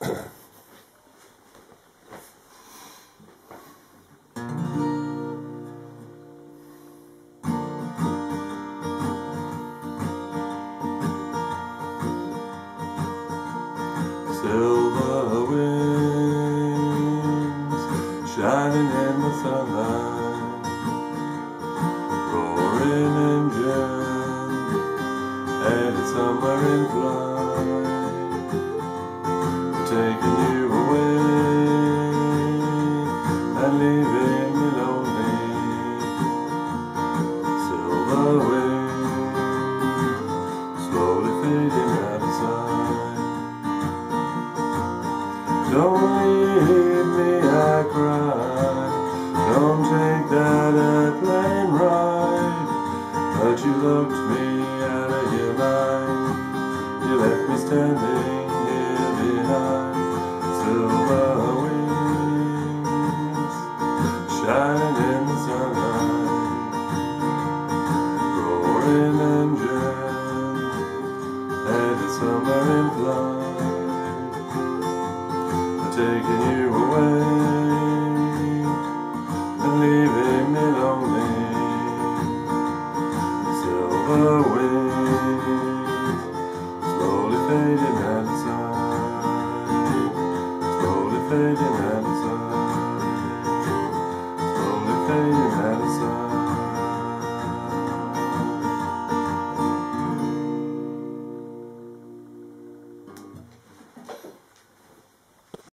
Silver wings shining in the sunlight, roaring engine headed somewhere in flight, taking you away and leaving me lonely. Silver wings slowly fading out of sight. Don't leave me, I cried. Don't take that airplane ride. But you looked me Roaring engine headed somewhere in flight taking you away and leaving me lonely. Silver